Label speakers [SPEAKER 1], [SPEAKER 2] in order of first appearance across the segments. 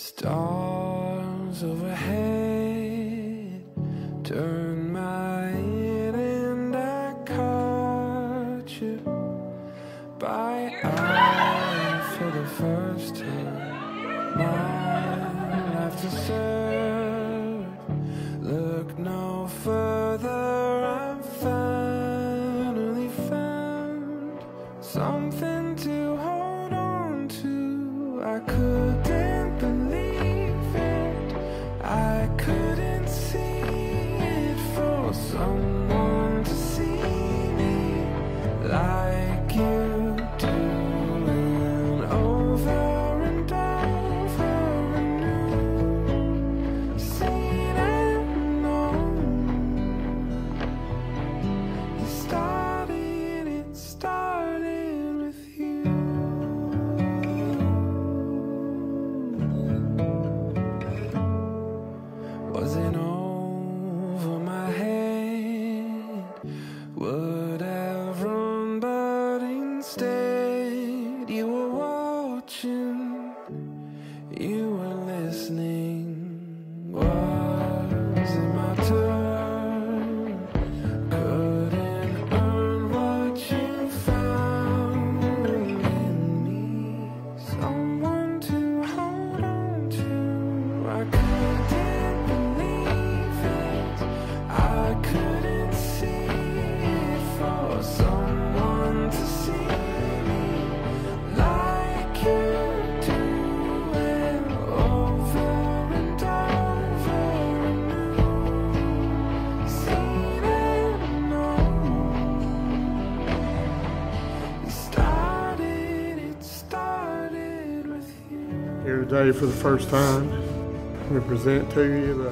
[SPEAKER 1] Stars overhead turn my head and I caught you by eye for the first time. My life to serve. Look no further. I finally found something to hold on to. I couldn't instead you were watching, you were listening. Was it my turn? Couldn't earn what you found in me. Someone to hold on to. I couldn't believe it. I couldn't see it for someone
[SPEAKER 2] Here today for the first time, we present to you the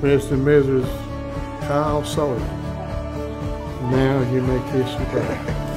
[SPEAKER 2] Mr. and Mrs. Kyle Sowels. Now you may kiss your bride.